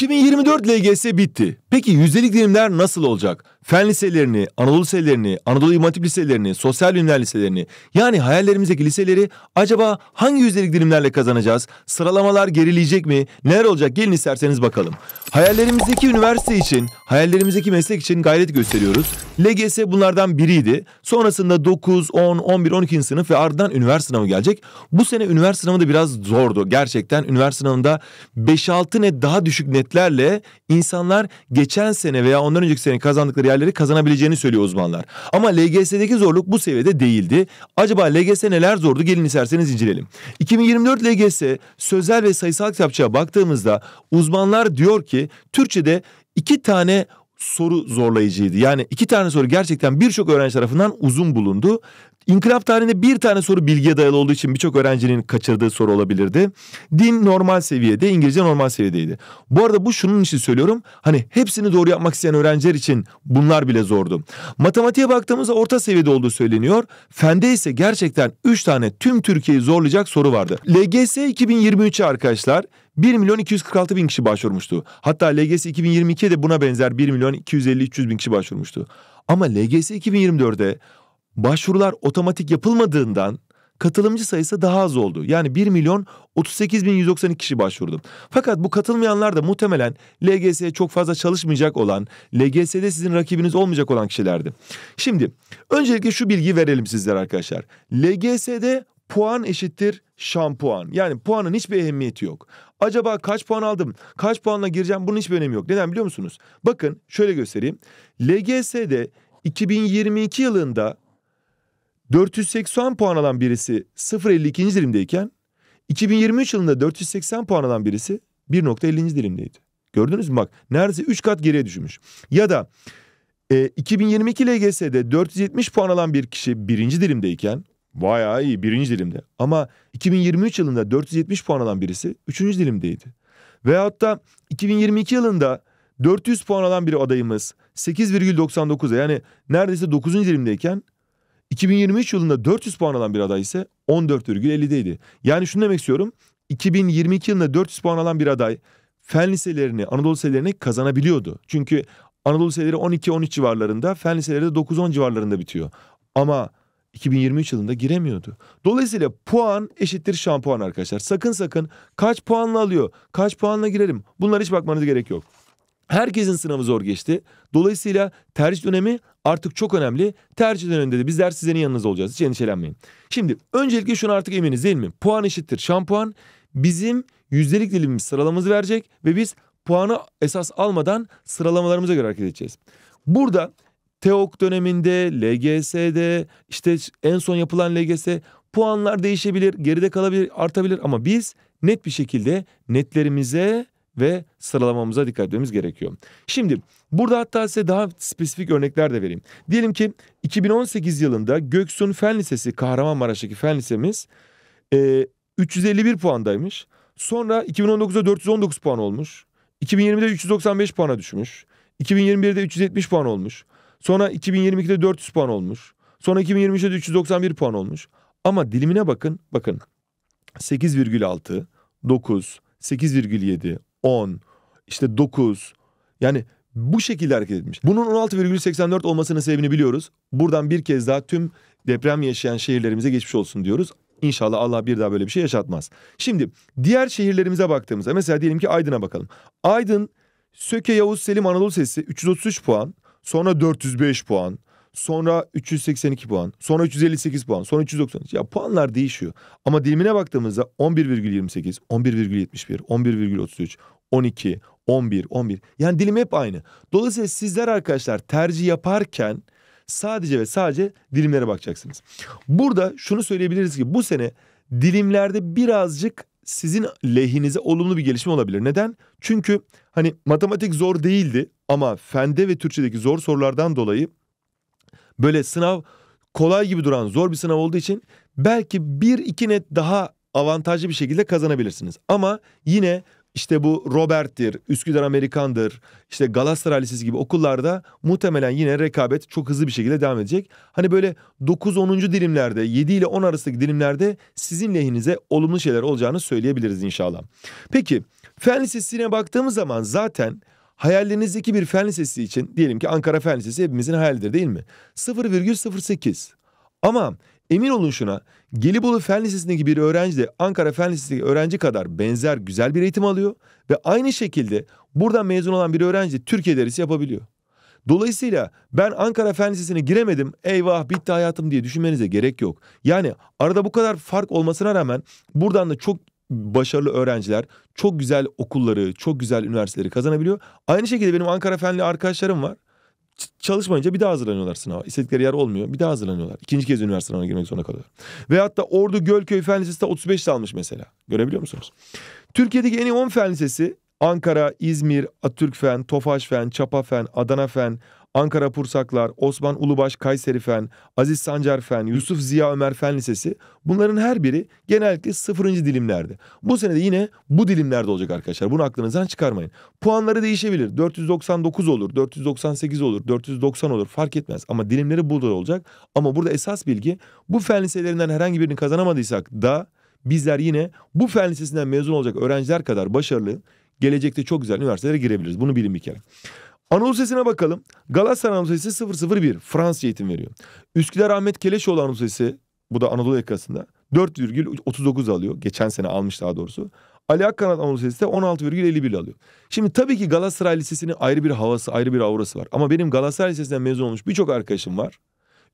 2024 LGS bitti. Peki yüzdelik dilimler nasıl olacak? Fen liselerini, Anadolu liselerini, Anadolu İmam liselerini, sosyal bilimler liselerini yani hayallerimizdeki liseleri acaba hangi yüzdelik dilimlerle kazanacağız? Sıralamalar gerileyecek mi? Neler olacak? Gelin isterseniz bakalım. Hayallerimizdeki üniversite için, hayallerimizdeki meslek için gayret gösteriyoruz. LGS bunlardan biriydi. Sonrasında 9, 10, 11, 12. sınıf ve ardından üniversite sınavı gelecek. Bu sene üniversite sınavı da biraz zordu. Gerçekten üniversite sınavında 5-6 net daha düşük netlerle insanlar geçen sene veya ondan önceki sene kazandıkları yerleri kazanabileceğini söylüyor uzmanlar. Ama LGS'deki zorluk bu seviyede değildi. Acaba LGS neler zordu gelin isterseniz inceleyelim. 2024 LGS sözel ve sayısal kitapçığa baktığımızda uzmanlar diyor ki Türkçe'de iki tane soru zorlayıcıydı. Yani iki tane soru gerçekten birçok öğrenci tarafından uzun bulundu. İnkılap tarihinde bir tane soru bilgiye dayalı olduğu için birçok öğrencinin kaçırdığı soru olabilirdi. Din normal seviyede, İngilizce normal seviyedeydi. Bu arada bu şunun için söylüyorum. Hani hepsini doğru yapmak isteyen öğrenciler için bunlar bile zordu. Matematiğe baktığımızda orta seviyede olduğu söyleniyor. Fende ise gerçekten 3 tane tüm Türkiye'yi zorlayacak soru vardı. LGS 2023'e arkadaşlar 1 milyon 246 bin kişi başvurmuştu. Hatta LGS 2022'ye de buna benzer 1 milyon 250-300 bin kişi başvurmuştu. Ama LGS 2024'de başvurular otomatik yapılmadığından katılımcı sayısı daha az oldu. Yani 1 milyon 38 bin 192 kişi başvurdu. Fakat bu katılmayanlar da muhtemelen LGS'ye çok fazla çalışmayacak olan, LGS'de sizin rakibiniz olmayacak olan kişilerdi. Şimdi öncelikle şu bilgiyi verelim sizlere arkadaşlar. LGS'de puan eşittir şampuan. Yani puanın hiçbir ehemmiyeti yok. Acaba kaç puan aldım? Kaç puanla gireceğim? Bunun hiçbir önemi yok. Neden biliyor musunuz? Bakın şöyle göstereyim. LGS'de 2022 yılında 480 puan alan birisi 0.52. dilimdeyken 2023 yılında 480 puan alan birisi 1.50. dilimdeydi. Gördünüz mü bak neredeyse 3 kat geriye düşmüş. Ya da e, 2022 LGS'de 470 puan alan bir kişi birinci dilimdeyken bayağı iyi birinci dilimde. Ama 2023 yılında 470 puan alan birisi üçüncü dilimdeydi. Veyahut da 2022 yılında 400 puan alan bir adayımız 8,99'a yani neredeyse 9. dilimdeyken 2023 yılında 400 puan alan bir aday ise 14,50'deydi. Yani şunu demek istiyorum. 2022 yılında 400 puan alan bir aday fen liselerini, Anadolu liselerini kazanabiliyordu. Çünkü Anadolu liseleri 12-13 civarlarında, fen liseleri de 9-10 civarlarında bitiyor. Ama 2023 yılında giremiyordu. Dolayısıyla puan eşittir şampuan arkadaşlar. Sakın sakın kaç puanla alıyor, kaç puanla girerim bunlar hiç bakmanız gerek yok. Herkesin sınavı zor geçti. Dolayısıyla tercih dönemi artık çok önemli. Tercih döneminde de bizler sizlerin yanınızda olacağız. Hiç endişelenmeyin. Şimdi öncelikle şunu artık eminiz değil mi? Puan eşittir şampuan. Bizim yüzdelik dilimimiz sıralamamızı verecek ve biz puanı esas almadan sıralamalarımıza göre hareket edeceğiz. Burada TEOK döneminde, LGS'de, işte en son yapılan LGS puanlar değişebilir, geride kalabilir, artabilir ama biz net bir şekilde netlerimize ve sıralamamıza dikkat etmemiz gerekiyor. Şimdi burada hatta size daha spesifik örnekler de vereyim. Diyelim ki 2018 yılında Göksun Fen Lisesi Kahramanmaraş'taki Fen Lisemiz e, 351 puandaymış. Sonra 2019'da 419 puan olmuş. 2020'de 395 puana düşmüş. 2021'de 370 puan olmuş. Sonra 2022'de 400 puan olmuş. Sonra 2023'de 391 puan olmuş. Ama dilimine bakın. Bakın 8,6, 9, 8,7, 10, işte 9. Yani bu şekilde hareket etmiş. Bunun 16,84 olmasının sebebini biliyoruz. Buradan bir kez daha tüm deprem yaşayan şehirlerimize geçmiş olsun diyoruz. İnşallah Allah bir daha böyle bir şey yaşatmaz. Şimdi diğer şehirlerimize baktığımızda mesela diyelim ki Aydın'a bakalım. Aydın Söke Yavuz Selim Anadolu Sesi 333 puan, sonra 405 puan, sonra 382 puan, sonra 358 puan, sonra 390. Ya puanlar değişiyor. Ama dilimine baktığımızda 11,28, 11,71, 11,33, 12, 11, 11. Yani dilim hep aynı. Dolayısıyla sizler arkadaşlar tercih yaparken sadece ve sadece dilimlere bakacaksınız. Burada şunu söyleyebiliriz ki bu sene dilimlerde birazcık sizin lehinize olumlu bir gelişme olabilir. Neden? Çünkü hani matematik zor değildi ama fende ve Türkçedeki zor sorulardan dolayı böyle sınav kolay gibi duran zor bir sınav olduğu için belki bir iki net daha avantajlı bir şekilde kazanabilirsiniz. Ama yine işte bu Robert'tir, Üsküdar Amerikan'dır, işte Galatasaray Lisesi gibi okullarda muhtemelen yine rekabet çok hızlı bir şekilde devam edecek. Hani böyle 9-10. dilimlerde, 7 ile 10 arasındaki dilimlerde sizin lehinize olumlu şeyler olacağını söyleyebiliriz inşallah. Peki Fen lisesine baktığımız zaman zaten hayallerinizdeki bir fen lisesi için diyelim ki Ankara Fen Lisesi hepimizin hayalidir değil mi? 0,08. Ama emin olun şuna Gelibolu Fen Lisesi'ndeki bir öğrenci de Ankara Fen Lisesi'ndeki öğrenci kadar benzer güzel bir eğitim alıyor. Ve aynı şekilde buradan mezun olan bir öğrenci de Türkiye derisi yapabiliyor. Dolayısıyla ben Ankara Fen Lisesi'ne giremedim eyvah bitti hayatım diye düşünmenize gerek yok. Yani arada bu kadar fark olmasına rağmen buradan da çok başarılı öğrenciler çok güzel okulları, çok güzel üniversiteleri kazanabiliyor. Aynı şekilde benim Ankara Fenli arkadaşlarım var. Çalışmayınca bir daha hazırlanıyorlar sınava. İstedikleri yer olmuyor. Bir daha hazırlanıyorlar. İkinci kez üniversite sınavına girmek zorunda kalıyorlar. Veyahut da Ordu Gölköy Fen Lisesi de 35 almış mesela. Görebiliyor musunuz? Türkiye'deki en iyi 10 fen lisesi Ankara, İzmir, Atatürk Fen, Tofaş Fen, Çapa Fen, Adana Fen, Ankara Pursaklar, Osman Ulubaş Kayseri Fen, Aziz Sancar Fen, Yusuf Ziya Ömer Fen Lisesi bunların her biri genellikle sıfırıncı dilimlerde. Bu sene de yine bu dilimlerde olacak arkadaşlar. Bunu aklınızdan çıkarmayın. Puanları değişebilir. 499 olur, 498 olur, 490 olur fark etmez. Ama dilimleri burada olacak. Ama burada esas bilgi bu fen liselerinden herhangi birini kazanamadıysak da bizler yine bu fen lisesinden mezun olacak öğrenciler kadar başarılı gelecekte çok güzel üniversitelere girebiliriz. Bunu bilin bir kere. Anadolu Sesi'ne bakalım. Galatasaray Anadolu Sesi 001 Fransızca eğitim veriyor. Üsküdar Ahmet Keleşoğlu Anadolu Sesi bu da Anadolu yakasında 4,39 alıyor. Geçen sene almış daha doğrusu. Ali Akkanat Anadolu Lisesi de 16,51 alıyor. Şimdi tabii ki Galatasaray Lisesi'nin ayrı bir havası, ayrı bir aurası var. Ama benim Galatasaray Lisesi'nden mezun olmuş birçok arkadaşım var.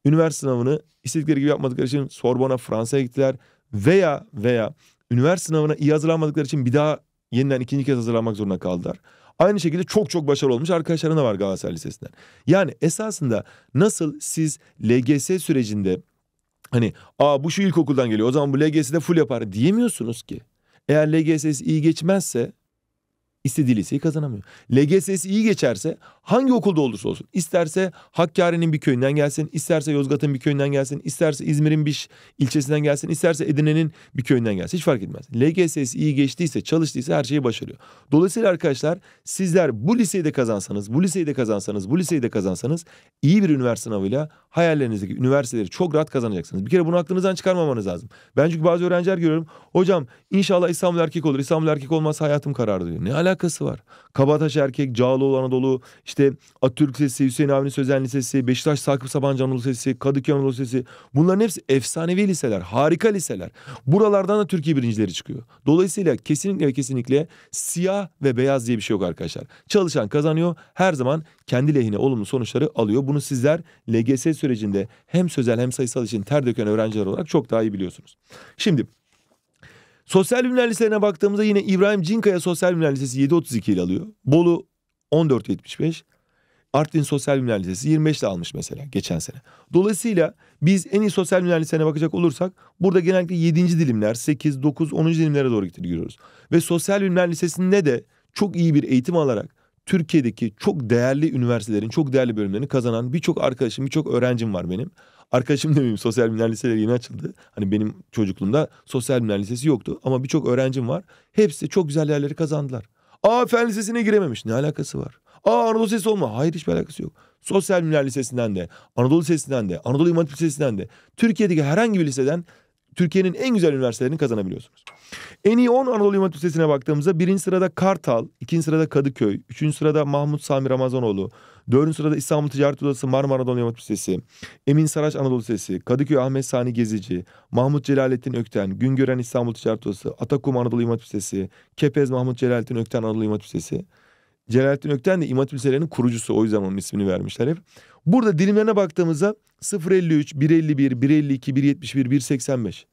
Üniversite sınavını istedikleri gibi yapmadıkları için Sorbon'a, Fransa'ya gittiler. Veya veya üniversite sınavına iyi hazırlanmadıkları için bir daha yeniden ikinci kez hazırlanmak zorunda kaldılar. Aynı şekilde çok çok başarılı olmuş arkadaşlarım da var Galatasaray Lisesi'nden. Yani esasında nasıl siz LGS sürecinde hani aa bu şu ilkokuldan geliyor o zaman bu LGS'de full yapar diyemiyorsunuz ki. Eğer LGS iyi geçmezse istediği liseyi kazanamıyor. LGS'si iyi geçerse hangi okulda olursa olsun isterse Hakkari'nin bir köyünden gelsin, isterse Yozgat'ın bir köyünden gelsin, isterse İzmir'in bir ilçesinden gelsin, isterse Edirne'nin bir köyünden gelsin hiç fark etmez. LGS'si iyi geçtiyse, çalıştıysa her şeyi başarıyor. Dolayısıyla arkadaşlar sizler bu liseyi de kazansanız, bu liseyi de kazansanız, bu liseyi de kazansanız iyi bir üniversite sınavıyla hayallerinizdeki üniversiteleri çok rahat kazanacaksınız. Bir kere bunu aklınızdan çıkarmamanız lazım. Ben çünkü bazı öğrenciler görüyorum. Hocam inşallah İstanbul erkek olur. İstanbul erkek olmazsa hayatım karardı diyor. Ne alakası var? Kabataş erkek, Cağaloğlu Anadolu, işte Atatürk Lisesi, Hüseyin Avni Sözen Lisesi, Beşiktaş Sakıp Sabancı Anadolu Lisesi, Kadıköy Anadolu Lisesi. Bunların hepsi efsanevi liseler, harika liseler. Buralardan da Türkiye birincileri çıkıyor. Dolayısıyla kesinlikle ve kesinlikle siyah ve beyaz diye bir şey yok arkadaşlar. Çalışan kazanıyor. Her zaman kendi lehine olumlu sonuçları alıyor. Bunu sizler LGS sürecinde hem sözel hem sayısal için ter döken öğrenciler olarak çok daha iyi biliyorsunuz. Şimdi Sosyal bilimler liselerine baktığımızda yine İbrahim Cinkaya Sosyal Bilimler Lisesi 7.32 ile alıyor. Bolu 14.75. Artvin Sosyal Bilimler Lisesi 25 ile almış mesela geçen sene. Dolayısıyla biz en iyi sosyal bilimler liselerine bakacak olursak burada genellikle 7. dilimler 8, 9, 10. dilimlere doğru gidiyoruz. Ve sosyal bilimler lisesinde de çok iyi bir eğitim alarak Türkiye'deki çok değerli üniversitelerin çok değerli bölümlerini kazanan birçok arkadaşım, birçok öğrencim var benim. Arkadaşım demeyeyim sosyal bilimler liseleri yeni açıldı. Hani benim çocukluğumda sosyal bilimler lisesi yoktu ama birçok öğrencim var. Hepsi çok güzel yerleri kazandılar. Aa fen lisesine girememiş. Ne alakası var? Aa Anadolu Lisesi olma. Hayır hiçbir alakası yok. Sosyal Bilimler Lisesi'nden de, Anadolu Lisesi'nden de, Anadolu İmam Lisesi'nden de, Türkiye'deki herhangi bir liseden Türkiye'nin en güzel üniversitelerini kazanabiliyorsunuz. En iyi 10 Anadolu İmam Lisesi'ne baktığımızda birinci sırada Kartal, ikinci sırada Kadıköy, üçüncü sırada Mahmut Sami Ramazanoğlu, dördüncü sırada İstanbul Ticaret Odası Marmara Anadolu Lisesi, Emin Saraç Anadolu Lisesi, Kadıköy Ahmet Sani Gezici, Mahmut Celalettin Ökten, Güngören İstanbul Ticaret Odası, Atakum Anadolu Lisesi, Kepez Mahmut Celalettin Ökten Anadolu Lisesi. Celalettin Ökten de İmam Liselerinin kurucusu o yüzden onun ismini vermişler hep. Burada dilimlerine baktığımızda 053, 151, 152, 171, 185.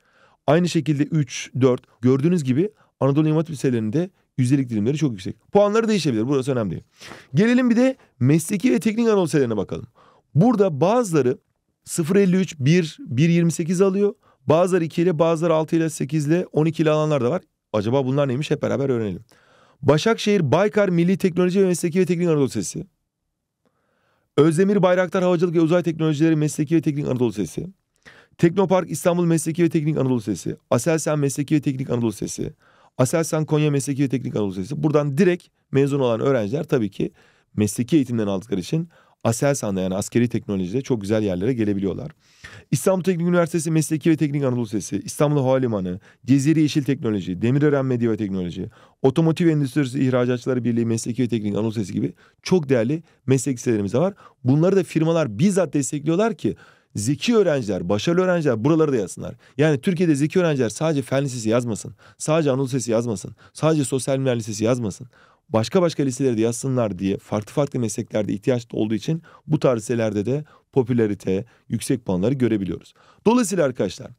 Aynı şekilde 3, 4 gördüğünüz gibi Anadolu İmam Liselerinde yüzdelik dilimleri çok yüksek. Puanları değişebilir burası önemli değil. Gelelim bir de mesleki ve teknik Anadolu liselerine bakalım. Burada bazıları 0.53, 1, 1.28 alıyor. Bazıları 2 ile bazıları 6 ile 8 ile 12 ile alanlar da var. Acaba bunlar neymiş hep beraber öğrenelim. Başakşehir Baykar Milli Teknoloji ve Mesleki ve Teknik Anadolu Lisesi. Özdemir Bayraktar Havacılık ve Uzay Teknolojileri Mesleki ve Teknik Anadolu Lisesi. Teknopark İstanbul Mesleki ve Teknik Anadolu Lisesi, Aselsan Mesleki ve Teknik Anadolu Lisesi, Aselsan Konya Mesleki ve Teknik Anadolu Lisesi. Buradan direkt mezun olan öğrenciler tabii ki mesleki eğitimden aldıkları için Aselsan'da yani askeri teknolojide çok güzel yerlere gelebiliyorlar. İstanbul Teknik Üniversitesi Mesleki ve Teknik Anadolu Lisesi, İstanbul Havalimanı, Cezeri Yeşil Teknoloji, Demirören Medya ve Teknoloji, Otomotiv Endüstrisi İhracatçıları Birliği Mesleki ve Teknik Anadolu Lisesi gibi çok değerli meslek liselerimiz var. Bunları da firmalar bizzat destekliyorlar ki zeki öğrenciler, başarılı öğrenciler buraları da yazsınlar. Yani Türkiye'de zeki öğrenciler sadece fen lisesi yazmasın, sadece Anadolu Lisesi yazmasın, sadece Sosyal Bilimler Lisesi yazmasın. Başka başka liselerde yazsınlar diye farklı farklı mesleklerde ihtiyaç olduğu için bu tarz liselerde de popülarite, yüksek puanları görebiliyoruz. Dolayısıyla arkadaşlar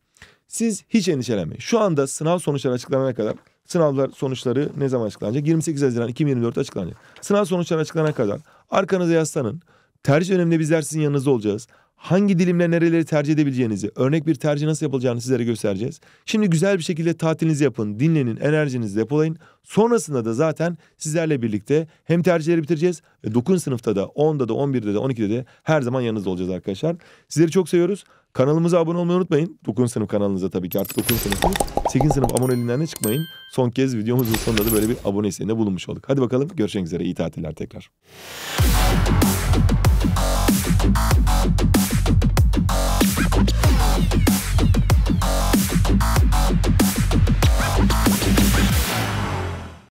siz hiç endişelenmeyin. Şu anda sınav sonuçları açıklanana kadar sınavlar sonuçları ne zaman açıklanacak? 28 Haziran 2024 açıklanacak. Sınav sonuçları açıklanana kadar arkanıza yaslanın. Tercih önemli bizler sizin yanınızda olacağız. Hangi dilimle nereleri tercih edebileceğinizi, örnek bir tercih nasıl yapılacağını sizlere göstereceğiz. Şimdi güzel bir şekilde tatilinizi yapın, dinlenin, enerjinizi depolayın. Sonrasında da zaten sizlerle birlikte hem tercihleri bitireceğiz. 9 sınıfta da, 10'da da, 11'de de, 12'de de her zaman yanınızda olacağız arkadaşlar. Sizleri çok seviyoruz. Kanalımıza abone olmayı unutmayın. 9 sınıf kanalınıza tabii ki artık 9 sınıfımız. 8 sınıf aboneliğinden de çıkmayın. Son kez videomuzun sonunda da böyle bir abone isteğinde bulunmuş olduk. Hadi bakalım görüşmek üzere. İyi tatiller tekrar.